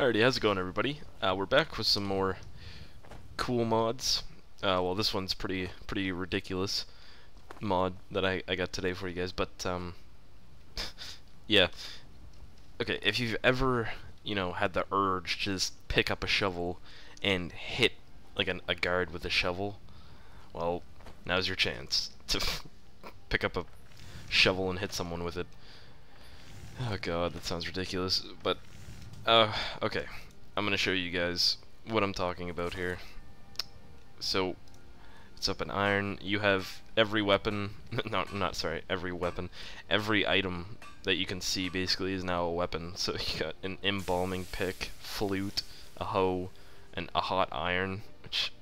Alrighty, how's it going everybody? Uh, we're back with some more cool mods. Uh, well, this one's pretty pretty ridiculous mod that I, I got today for you guys, but, um, yeah. Okay, if you've ever, you know, had the urge to just pick up a shovel and hit, like, an, a guard with a shovel, well, now's your chance to pick up a shovel and hit someone with it. Oh god, that sounds ridiculous, but uh, okay. I'm gonna show you guys what I'm talking about here. So, it's up in iron. You have every weapon, no, not sorry, every weapon, every item that you can see basically is now a weapon. So you got an embalming pick, flute, a hoe, and a hot iron, which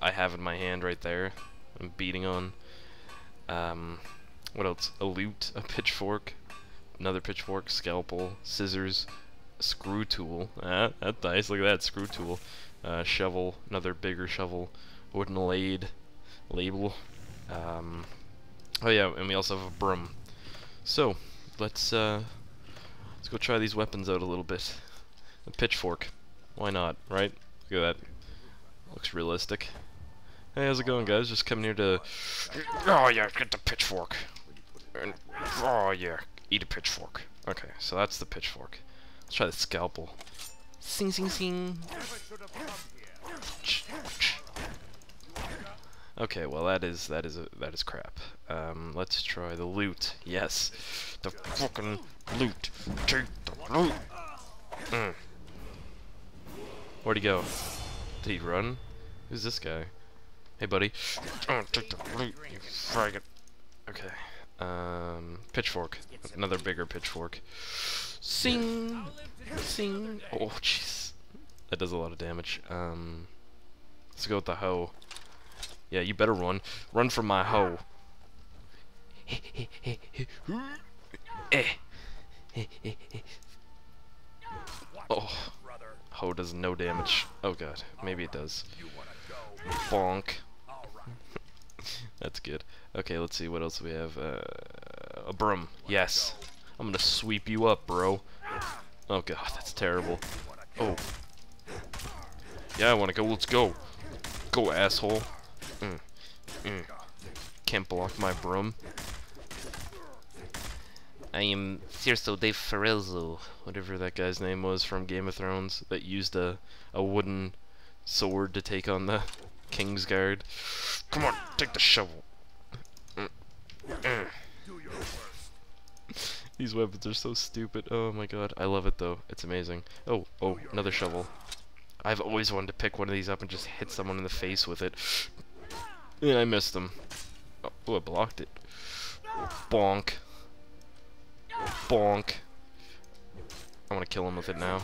I have in my hand right there. I'm beating on. Um, what else? A lute, a pitchfork, another pitchfork, scalpel, scissors, screw tool. Ah, that's nice. Look at that screw tool. Uh, shovel, another bigger shovel, wooden lathe, label. Um, oh yeah, and we also have a broom. So let's uh, let's go try these weapons out a little bit. A pitchfork, why not? Right? Look at that. Looks realistic. Hey, how's it going, guys? Just coming here to. Oh yeah, get the pitchfork. And oh yeah, eat a pitchfork. Okay, so that's the pitchfork. Let's try the scalpel. Sing sing sing. Okay, well that is that is a, that is crap. Um, let's try the lute. Yes, the fucking lute. Take the lute. Mm. Where'd he go? Did he run? Who's this guy? Hey, buddy. Oh, take the lute, you faggot. Okay. Um, pitchfork. Another bigger pitchfork. Sing! Sing! Oh, jeez. That does a lot of damage. Um, let's go with the hoe. Yeah, you better run. Run from my hoe. oh. Hoe does no damage. Oh god, maybe it does. Bonk. That's good. Okay, let's see what else we have. Uh, a broom. Yes. I'm gonna sweep you up, bro. Oh god, that's terrible. Oh. Yeah, I wanna go. Let's go. Go, asshole. Mm. Mm. Can't block my broom. I am Thirsto de Ferelzo, whatever that guy's name was from Game of Thrones, that used a, a wooden sword to take on the Kingsguard. Come on, take the shovel. Mm. Mm. These weapons are so stupid. Oh my god. I love it though. It's amazing. Oh, oh, another shovel. I've always wanted to pick one of these up and just hit someone in the face with it. Yeah, I missed them. Oh, oh I blocked it. Bonk. Bonk. I want to kill him with it now.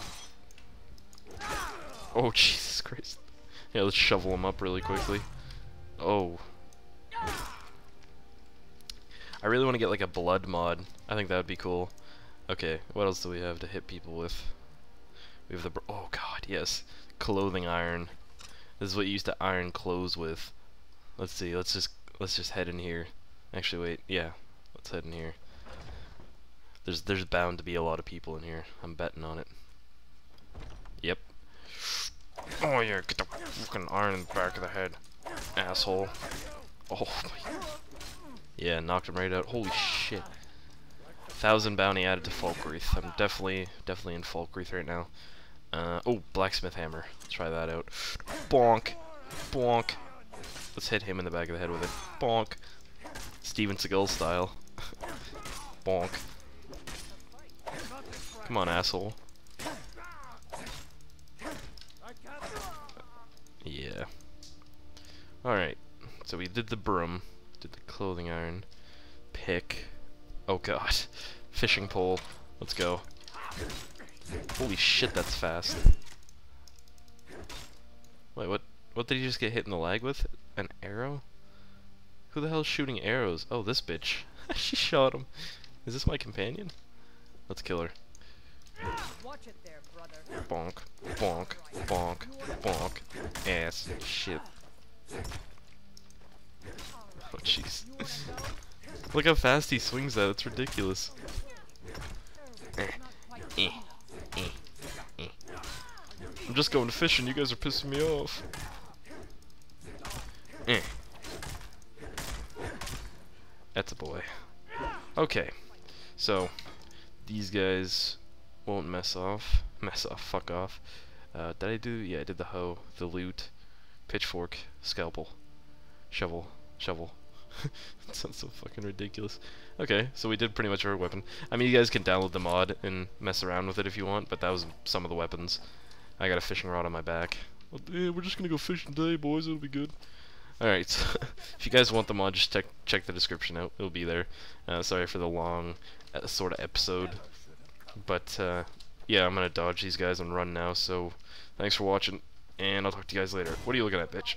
Oh, Jesus Christ. Yeah, let's shovel him up really quickly. Oh. I really want to get like a blood mod. I think that would be cool. Okay, what else do we have to hit people with? We have the oh god, yes, clothing iron. This is what you used to iron clothes with. Let's see. Let's just let's just head in here. Actually, wait. Yeah, let's head in here. There's there's bound to be a lot of people in here. I'm betting on it. Oh yeah, get the fucking iron in the back of the head, asshole. Oh my. Yeah, knocked him right out. Holy shit. Thousand bounty added to Falkreath. I'm definitely, definitely in Falkreath right now. Uh, oh, blacksmith hammer. Let's try that out. Bonk. Bonk. Let's hit him in the back of the head with it. Bonk. Steven Seagal style. Bonk. Come on, asshole. Yeah. Alright. So we did the broom. Did the clothing iron. Pick. Oh god. Fishing pole. Let's go. Holy shit, that's fast. Wait, what? What did he just get hit in the leg with? An arrow? Who the hell's shooting arrows? Oh, this bitch. she shot him. Is this my companion? Let's kill her. Bonk, bonk, bonk, bonk. Ass. Shit. Oh, jeez. Look how fast he swings that. It's ridiculous. Eh, eh, eh, I'm just going to fishing. You guys are pissing me off. That's a boy. Okay. So, these guys won't mess off. Mess off. Fuck off. Uh, did I do? Yeah, I did the hoe, the lute, pitchfork, scalpel, shovel, shovel. that sounds so fucking ridiculous. Okay, so we did pretty much our weapon. I mean, you guys can download the mod and mess around with it if you want, but that was some of the weapons. I got a fishing rod on my back. Well, yeah, we're just gonna go fishing today, boys. It'll be good. Alright, so if you guys want the mod, just check check the description out. It'll be there. Uh, sorry for the long uh, sort of episode. But, uh, yeah, I'm gonna dodge these guys and run now, so thanks for watching, and I'll talk to you guys later. What are you looking at, bitch?